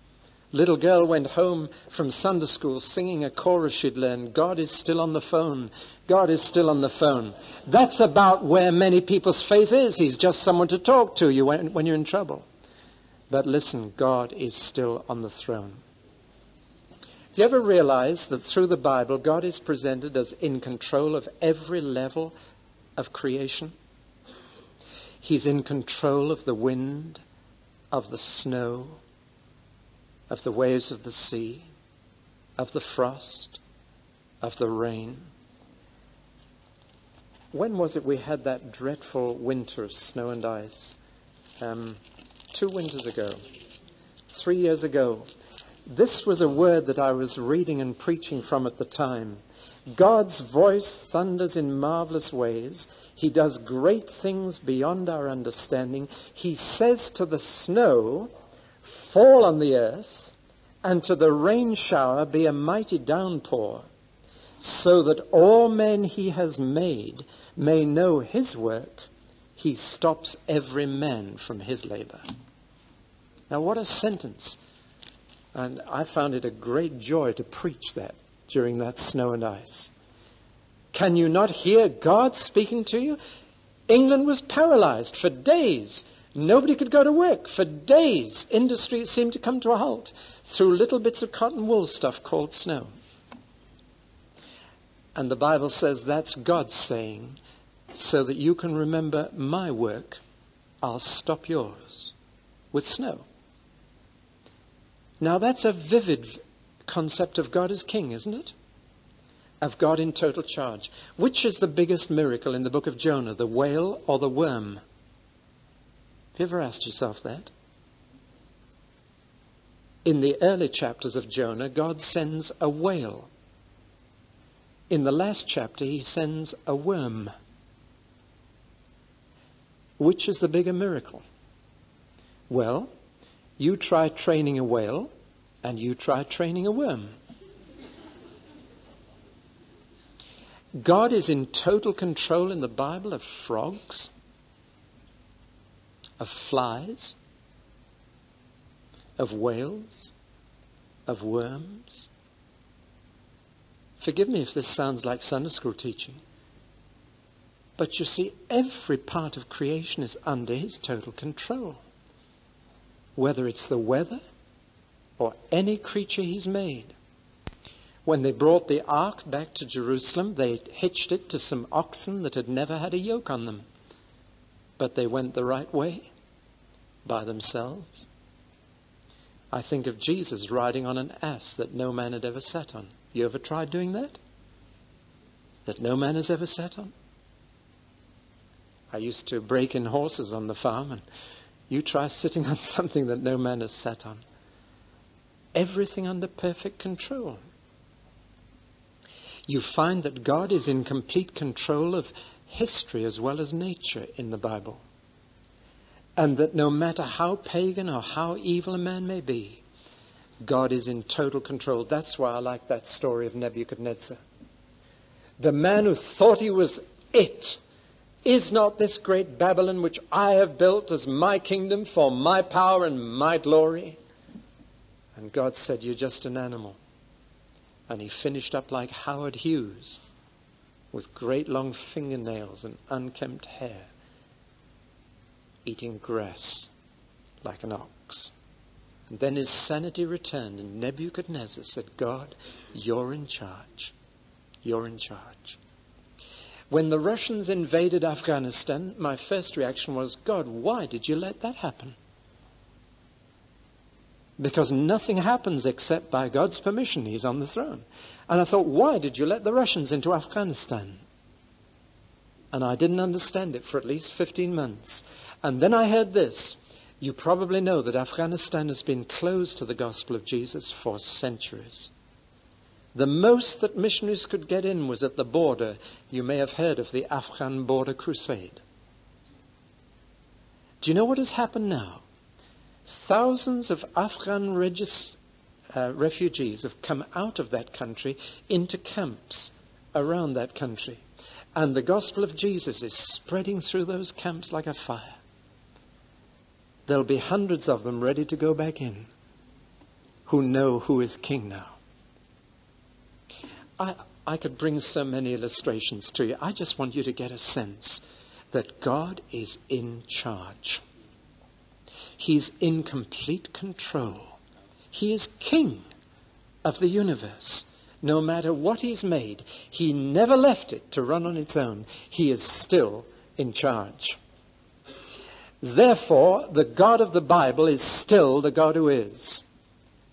Little girl went home from Sunday school singing a chorus she'd learned. God is still on the phone. God is still on the phone. That's about where many people's faith is. He's just someone to talk to you when, when you're in trouble. But listen, God is still on the throne. Have you ever realized that through the Bible, God is presented as in control of every level of creation? He's in control of the wind, of the snow, of the waves of the sea, of the frost, of the rain. When was it we had that dreadful winter of snow and ice? Um, two winters ago, three years ago. This was a word that I was reading and preaching from at the time. God's voice thunders in marvelous ways. He does great things beyond our understanding. He says to the snow, fall on the earth, and to the rain shower be a mighty downpour, so that all men he has made may know his work, he stops every man from his labor. Now, what a sentence. And I found it a great joy to preach that during that snow and ice. Can you not hear God speaking to you? England was paralyzed for days Nobody could go to work. For days, industry seemed to come to a halt through little bits of cotton wool stuff called snow. And the Bible says that's God saying, so that you can remember my work, I'll stop yours with snow. Now that's a vivid concept of God as king, isn't it? Of God in total charge. Which is the biggest miracle in the book of Jonah, the whale or the worm? Have you ever asked yourself that? In the early chapters of Jonah, God sends a whale. In the last chapter, he sends a worm. Which is the bigger miracle? Well, you try training a whale And you try training a worm. God is in total control in the Bible of frogs, of flies, of whales, of worms. Forgive me if this sounds like Sunday school teaching. But you see, every part of creation is under his total control. Whether it's the weather or any creature he's made. When they brought the ark back to Jerusalem, they hitched it to some oxen that had never had a yoke on them. But they went the right way by themselves. I think of Jesus riding on an ass that no man had ever sat on. You ever tried doing that? That no man has ever sat on? I used to break in horses on the farm, and you try sitting on something that no man has sat on. Everything under perfect control you find that God is in complete control of history as well as nature in the Bible. And that no matter how pagan or how evil a man may be, God is in total control. That's why I like that story of Nebuchadnezzar. The man who thought he was it. Is not this great Babylon which I have built as my kingdom for my power and my glory? And God said, You're just an animal and he finished up like Howard Hughes with great long fingernails and unkempt hair, eating grass like an ox. Then his sanity returned, and Nebuchadnezzar said, God, you're in charge. You're in charge. When the Russians invaded Afghanistan, my first reaction was, God, why did you let that happen? because nothing happens except by God's permission. He's on the throne. And I thought, why did you let the Russians into Afghanistan? And I didn't understand it for at least 15 months. And then I heard this. You probably know that Afghanistan has been closed to the gospel of Jesus for centuries. The most that missionaries could get in was at the border. You may have heard of the Afghan border crusade. Do you know what has happened now? Thousands of Afghan regis, uh, refugees have come out of that country into camps around that country. And the gospel of Jesus is spreading through those camps like a fire. There'll be hundreds of them ready to go back in who know who is king now. I, I could bring so many illustrations to you. I just want you to get a sense that God is in charge. He's in complete control. He is king of the universe. No matter what he's made, he never left it to run on its own. He is still in charge. Therefore, the God of the Bible is still the God who is.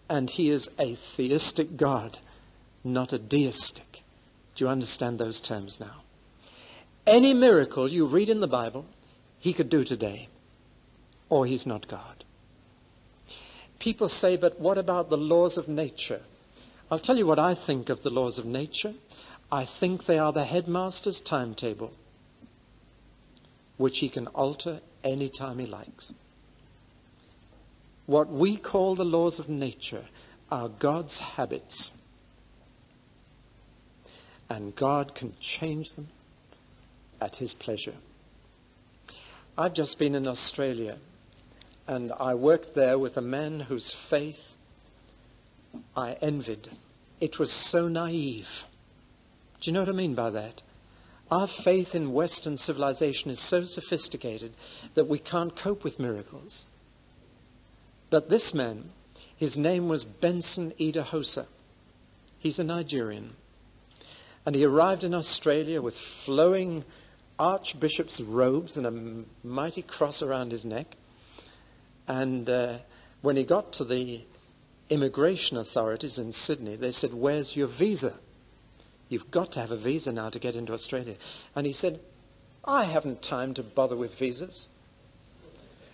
And he is a theistic God, not a deistic. Do you understand those terms now? Any miracle you read in the Bible, he could do today or he's not God. People say, but what about the laws of nature? I'll tell you what I think of the laws of nature. I think they are the headmaster's timetable, which he can alter any time he likes. What we call the laws of nature are God's habits. And God can change them at his pleasure. I've just been in Australia and I worked there with a man whose faith I envied. It was so naive. Do you know what I mean by that? Our faith in Western civilization is so sophisticated that we can't cope with miracles. But this man, his name was Benson Idahosa. He's a Nigerian. And he arrived in Australia with flowing archbishop's robes and a mighty cross around his neck. And uh, when he got to the immigration authorities in Sydney, they said, Where's your visa? You've got to have a visa now to get into Australia. And he said, I haven't time to bother with visas.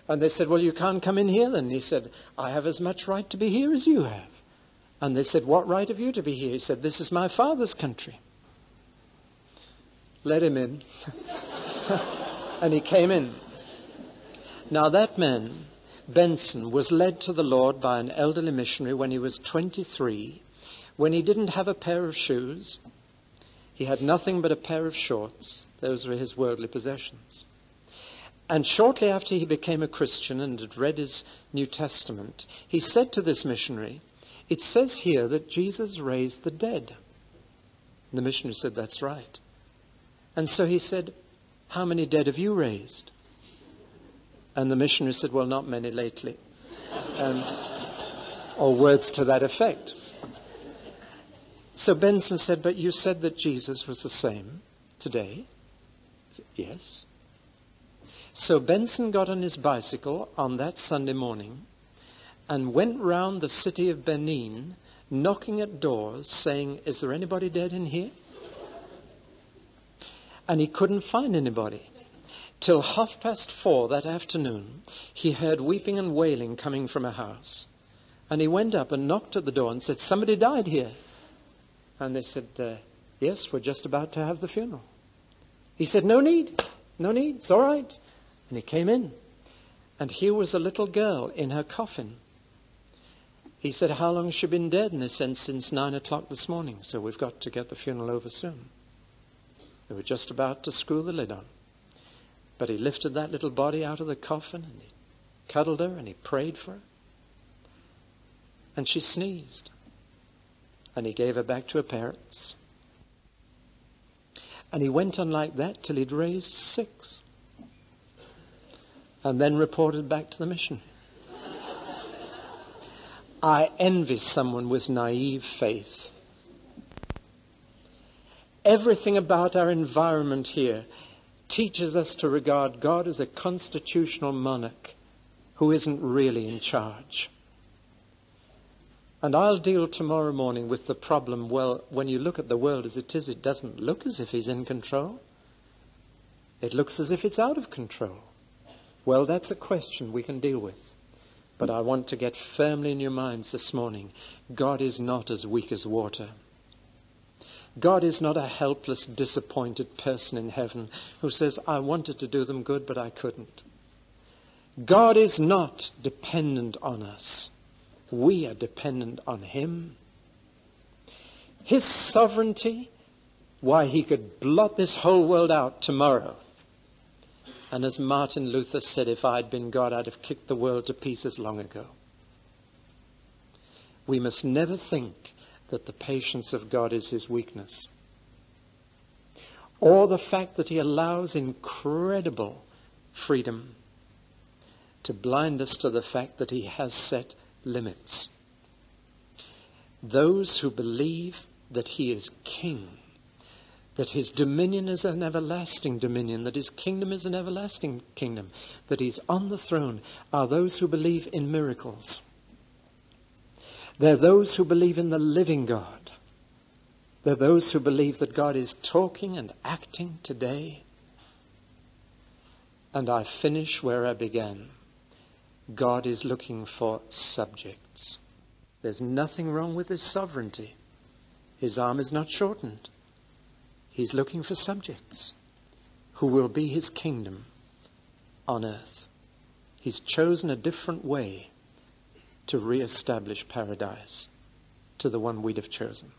And they said, Well, you can't come in here then. He said, I have as much right to be here as you have. And they said, What right have you to be here? He said, This is my father's country. Let him in. and he came in. Now, that man Benson was led to the Lord by an elderly missionary when he was 23, when he didn't have a pair of shoes. He had nothing but a pair of shorts. Those were his worldly possessions. And shortly after he became a Christian and had read his New Testament, he said to this missionary, It says here that Jesus raised the dead. And the missionary said, That's right. And so he said, How many dead have you raised? And the missionary said, Well, not many lately. Um, or words to that effect. So Benson said, But you said that Jesus was the same today? Said, yes. So Benson got on his bicycle on that Sunday morning and went round the city of Benin knocking at doors saying, Is there anybody dead in here? And he couldn't find anybody. Till half past four that afternoon, he heard weeping and wailing coming from a house. And he went up and knocked at the door and said, Somebody died here. And they said, uh, Yes, we're just about to have the funeral. He said, No need. No need. It's all right. And he came in. And here was a little girl in her coffin. He said, How long has she been dead? And they said, Since nine o'clock this morning. So we've got to get the funeral over soon. They were just about to screw the lid on. But he lifted that little body out of the coffin and he cuddled her and he prayed for her. And she sneezed. And he gave her back to her parents. And he went on like that till he'd raised six and then reported back to the mission. I envy someone with naive faith. Everything about our environment here teaches us to regard God as a constitutional monarch who isn't really in charge. And I'll deal tomorrow morning with the problem well, when you look at the world as it is, it doesn't look as if he's in control. It looks as if it's out of control. Well, that's a question we can deal with. But I want to get firmly in your minds this morning God is not as weak as water. God is not a helpless, disappointed person in heaven who says, I wanted to do them good, but I couldn't. God is not dependent on us. We are dependent on Him. His sovereignty, why, He could blot this whole world out tomorrow and as Martin Luther said, if I'd been God, I'd have kicked the world to pieces long ago. We must never think that the patience of God is his weakness. Or the fact that he allows incredible freedom to blind us to the fact that he has set limits. Those who believe that he is king that his dominion is an everlasting dominion, that his kingdom is an everlasting kingdom, that he's on the throne, are those who believe in miracles. They're those who believe in the living God. They're those who believe that God is talking and acting today. And I finish where I began. God is looking for subjects. There's nothing wrong with his sovereignty. His arm is not shortened. He's looking for subjects who will be his kingdom on earth. He's chosen a different way to re-establish paradise to the one we'd have chosen.